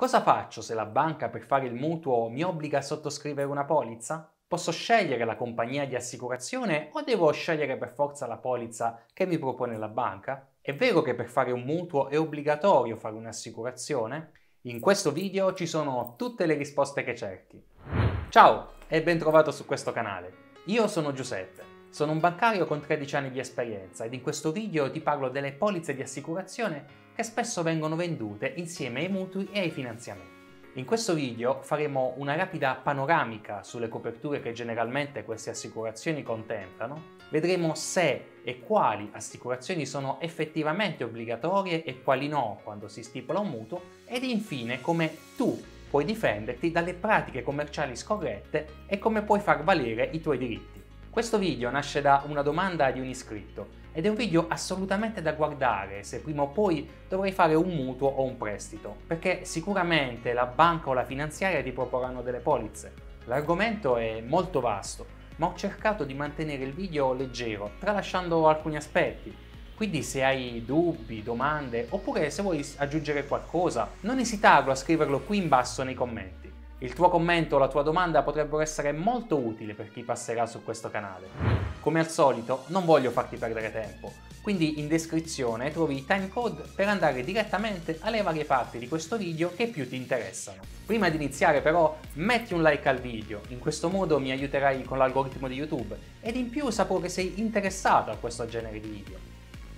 Cosa faccio se la banca per fare il mutuo mi obbliga a sottoscrivere una polizza? Posso scegliere la compagnia di assicurazione o devo scegliere per forza la polizza che mi propone la banca? È vero che per fare un mutuo è obbligatorio fare un'assicurazione? In questo video ci sono tutte le risposte che cerchi. Ciao e ben trovato su questo canale. Io sono Giuseppe, sono un bancario con 13 anni di esperienza ed in questo video ti parlo delle polizze di assicurazione che spesso vengono vendute insieme ai mutui e ai finanziamenti. In questo video faremo una rapida panoramica sulle coperture che generalmente queste assicurazioni contemplano, vedremo se e quali assicurazioni sono effettivamente obbligatorie e quali no quando si stipula un mutuo ed infine come tu puoi difenderti dalle pratiche commerciali scorrette e come puoi far valere i tuoi diritti. Questo video nasce da una domanda di un iscritto ed è un video assolutamente da guardare se prima o poi dovrai fare un mutuo o un prestito, perché sicuramente la banca o la finanziaria ti proporranno delle polizze. L'argomento è molto vasto, ma ho cercato di mantenere il video leggero, tralasciando alcuni aspetti. Quindi se hai dubbi, domande, oppure se vuoi aggiungere qualcosa, non esitarlo a scriverlo qui in basso nei commenti. Il tuo commento o la tua domanda potrebbero essere molto utili per chi passerà su questo canale. Come al solito non voglio farti perdere tempo, quindi in descrizione trovi i timecode per andare direttamente alle varie parti di questo video che più ti interessano. Prima di iniziare però metti un like al video, in questo modo mi aiuterai con l'algoritmo di YouTube ed in più saprò che sei interessato a questo genere di video.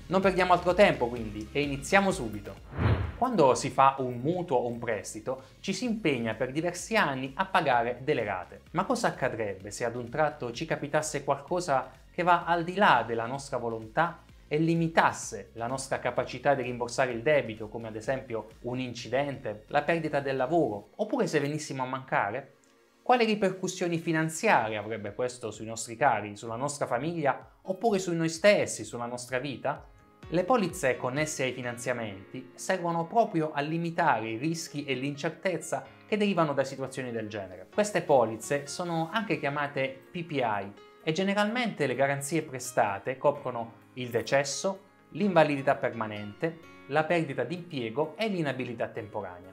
Non perdiamo altro tempo quindi e iniziamo subito. Quando si fa un mutuo o un prestito, ci si impegna per diversi anni a pagare delle rate. Ma cosa accadrebbe se ad un tratto ci capitasse qualcosa che va al di là della nostra volontà e limitasse la nostra capacità di rimborsare il debito, come ad esempio un incidente, la perdita del lavoro, oppure se venissimo a mancare? Quali ripercussioni finanziarie avrebbe questo sui nostri cari, sulla nostra famiglia, oppure su noi stessi, sulla nostra vita? Le polizze connesse ai finanziamenti servono proprio a limitare i rischi e l'incertezza che derivano da situazioni del genere. Queste polizze sono anche chiamate PPI e generalmente le garanzie prestate coprono il decesso, l'invalidità permanente, la perdita di impiego e l'inabilità temporanea.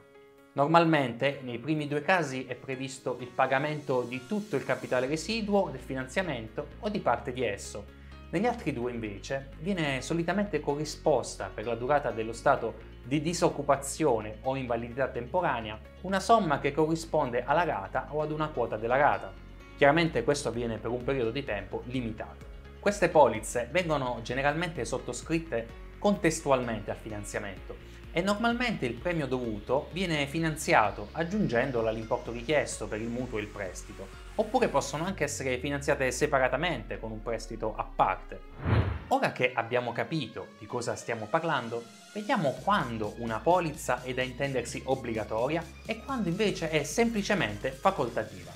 Normalmente nei primi due casi è previsto il pagamento di tutto il capitale residuo del finanziamento o di parte di esso, negli altri due invece viene solitamente corrisposta per la durata dello stato di disoccupazione o invalidità temporanea una somma che corrisponde alla rata o ad una quota della rata. Chiaramente questo avviene per un periodo di tempo limitato. Queste polizze vengono generalmente sottoscritte contestualmente al finanziamento e normalmente il premio dovuto viene finanziato aggiungendolo all'importo richiesto per il mutuo e il prestito, oppure possono anche essere finanziate separatamente con un prestito a parte. Ora che abbiamo capito di cosa stiamo parlando, vediamo quando una polizza è da intendersi obbligatoria e quando invece è semplicemente facoltativa.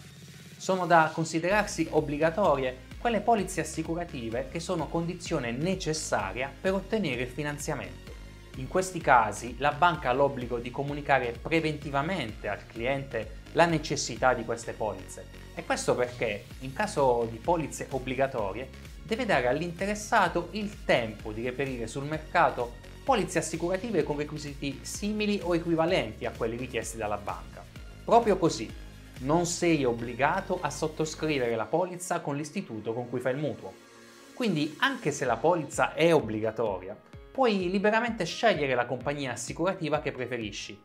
Sono da considerarsi obbligatorie quelle polizze assicurative che sono condizione necessaria per ottenere il finanziamento. In questi casi la banca ha l'obbligo di comunicare preventivamente al cliente la necessità di queste polizze e questo perché, in caso di polizze obbligatorie, deve dare all'interessato il tempo di reperire sul mercato polizze assicurative con requisiti simili o equivalenti a quelli richiesti dalla banca. Proprio così, non sei obbligato a sottoscrivere la polizza con l'istituto con cui fai il mutuo. Quindi, anche se la polizza è obbligatoria, puoi liberamente scegliere la compagnia assicurativa che preferisci,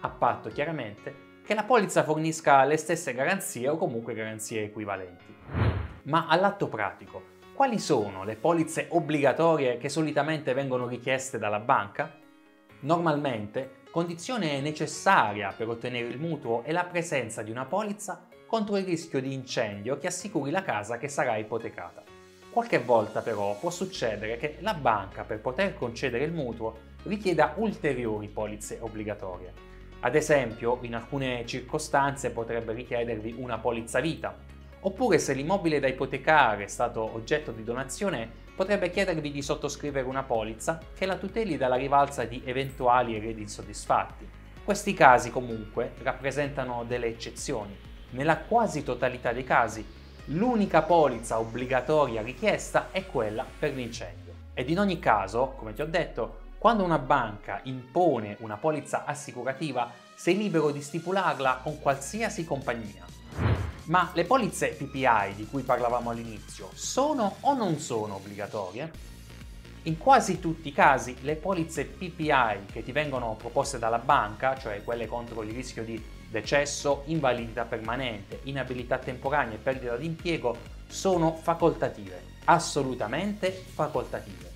a patto chiaramente che la polizza fornisca le stesse garanzie o comunque garanzie equivalenti. Ma all'atto pratico, quali sono le polizze obbligatorie che solitamente vengono richieste dalla banca? Normalmente, condizione necessaria per ottenere il mutuo è la presenza di una polizza contro il rischio di incendio che assicuri la casa che sarà ipotecata. Qualche volta però può succedere che la banca per poter concedere il mutuo richieda ulteriori polizze obbligatorie ad esempio, in alcune circostanze potrebbe richiedervi una polizza vita, oppure se l'immobile da ipotecare è stato oggetto di donazione, potrebbe chiedervi di sottoscrivere una polizza che la tuteli dalla rivalsa di eventuali eredi insoddisfatti. Questi casi comunque rappresentano delle eccezioni. Nella quasi totalità dei casi, l'unica polizza obbligatoria richiesta è quella per l'incendio. Ed in ogni caso, come ti ho detto, quando una banca impone una polizza assicurativa, sei libero di stipularla con qualsiasi compagnia. Ma le polizze PPI di cui parlavamo all'inizio sono o non sono obbligatorie? In quasi tutti i casi le polizze PPI che ti vengono proposte dalla banca, cioè quelle contro il rischio di decesso, invalidità permanente, inabilità temporanea e perdita di impiego, sono facoltative, assolutamente facoltative.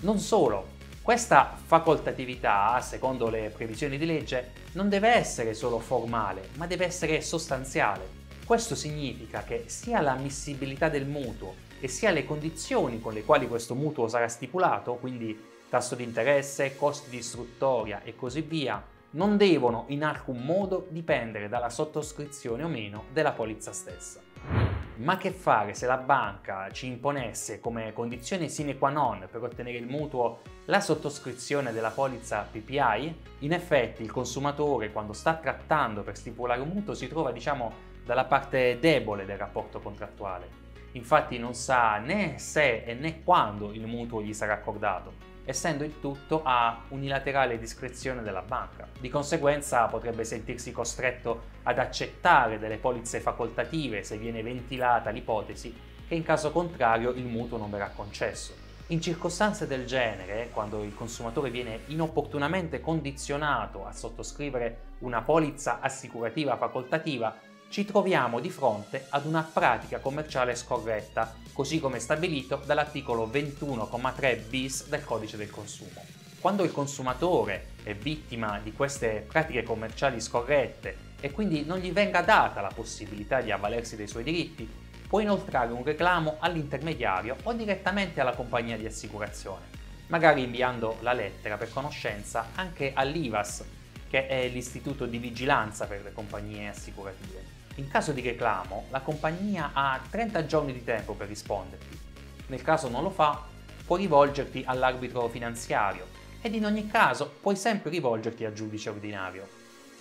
Non solo, questa facoltatività, secondo le previsioni di legge, non deve essere solo formale, ma deve essere sostanziale. Questo significa che sia l'ammissibilità del mutuo e sia le condizioni con le quali questo mutuo sarà stipulato, quindi tasso di interesse, costi di istruttoria e così via, non devono in alcun modo dipendere dalla sottoscrizione o meno della polizza stessa. Ma che fare se la banca ci imponesse come condizione sine qua non per ottenere il mutuo la sottoscrizione della polizza PPI? In effetti il consumatore quando sta trattando per stipulare un mutuo si trova diciamo dalla parte debole del rapporto contrattuale infatti non sa né se e né quando il mutuo gli sarà accordato, essendo il tutto a unilaterale discrezione della banca. Di conseguenza potrebbe sentirsi costretto ad accettare delle polizze facoltative se viene ventilata l'ipotesi che in caso contrario il mutuo non verrà concesso. In circostanze del genere, quando il consumatore viene inopportunamente condizionato a sottoscrivere una polizza assicurativa facoltativa, ci troviamo di fronte ad una pratica commerciale scorretta, così come stabilito dall'articolo 21,3 bis del codice del consumo. Quando il consumatore è vittima di queste pratiche commerciali scorrette e quindi non gli venga data la possibilità di avvalersi dei suoi diritti, può inoltrare un reclamo all'intermediario o direttamente alla compagnia di assicurazione, magari inviando la lettera per conoscenza anche all'IVAS, che è l'istituto di vigilanza per le compagnie assicurative. In caso di reclamo, la compagnia ha 30 giorni di tempo per risponderti. Nel caso non lo fa, puoi rivolgerti all'arbitro finanziario ed in ogni caso puoi sempre rivolgerti al giudice ordinario.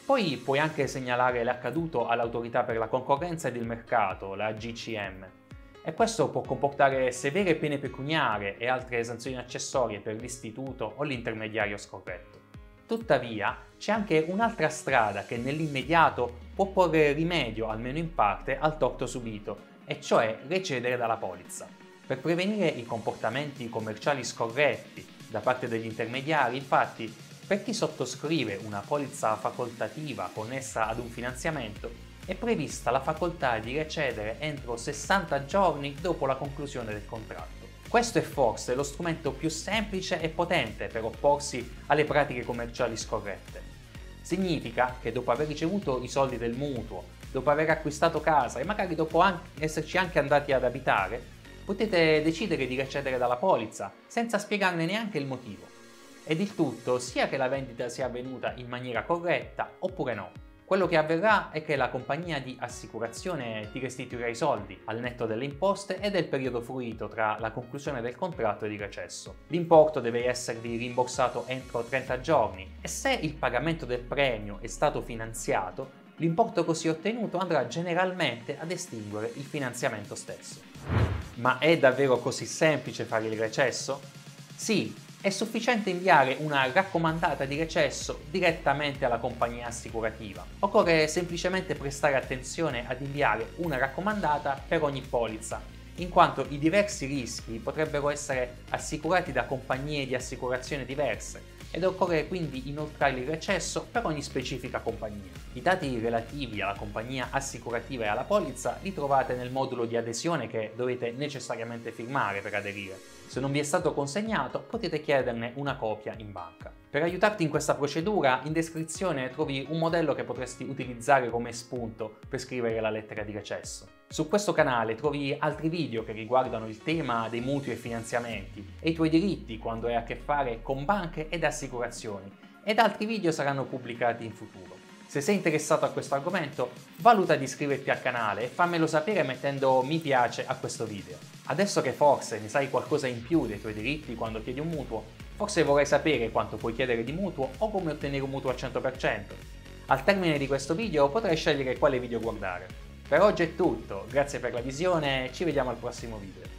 Poi puoi anche segnalare l'accaduto all'autorità per la concorrenza ed il mercato, la GCM. E questo può comportare severe pene pecuniarie e altre sanzioni accessorie per l'istituto o l'intermediario scorretto. Tuttavia, c'è anche un'altra strada che nell'immediato può porre rimedio, almeno in parte, al torto subito, e cioè recedere dalla polizza. Per prevenire i comportamenti commerciali scorretti da parte degli intermediari, infatti, per chi sottoscrive una polizza facoltativa connessa ad un finanziamento, è prevista la facoltà di recedere entro 60 giorni dopo la conclusione del contratto. Questo è forse lo strumento più semplice e potente per opporsi alle pratiche commerciali scorrette. Significa che dopo aver ricevuto i soldi del mutuo, dopo aver acquistato casa e magari dopo anche esserci anche andati ad abitare, potete decidere di recedere dalla polizza senza spiegarne neanche il motivo. Ed il tutto sia che la vendita sia avvenuta in maniera corretta oppure no. Quello che avverrà è che la compagnia di assicurazione ti restituirà i soldi al netto delle imposte e del periodo fruito tra la conclusione del contratto ed il recesso. L'importo deve esservi rimborsato entro 30 giorni e se il pagamento del premio è stato finanziato, l'importo così ottenuto andrà generalmente ad estinguere il finanziamento stesso. Ma è davvero così semplice fare il recesso? Sì, è sufficiente inviare una raccomandata di recesso direttamente alla compagnia assicurativa. Occorre semplicemente prestare attenzione ad inviare una raccomandata per ogni polizza, in quanto i diversi rischi potrebbero essere assicurati da compagnie di assicurazione diverse ed occorre quindi inoltrare il recesso per ogni specifica compagnia. I dati relativi alla compagnia assicurativa e alla polizza li trovate nel modulo di adesione che dovete necessariamente firmare per aderire. Se non vi è stato consegnato potete chiederne una copia in banca. Per aiutarti in questa procedura, in descrizione trovi un modello che potresti utilizzare come spunto per scrivere la lettera di recesso. Su questo canale trovi altri video che riguardano il tema dei mutui e finanziamenti e i tuoi diritti quando hai a che fare con banche ed assicurazioni ed altri video saranno pubblicati in futuro. Se sei interessato a questo argomento, valuta di iscriverti al canale e fammelo sapere mettendo mi piace a questo video. Adesso che forse ne sai qualcosa in più dei tuoi diritti quando chiedi un mutuo, forse vorrai sapere quanto puoi chiedere di mutuo o come ottenere un mutuo al 100%. Al termine di questo video potrai scegliere quale video guardare. Per oggi è tutto, grazie per la visione ci vediamo al prossimo video.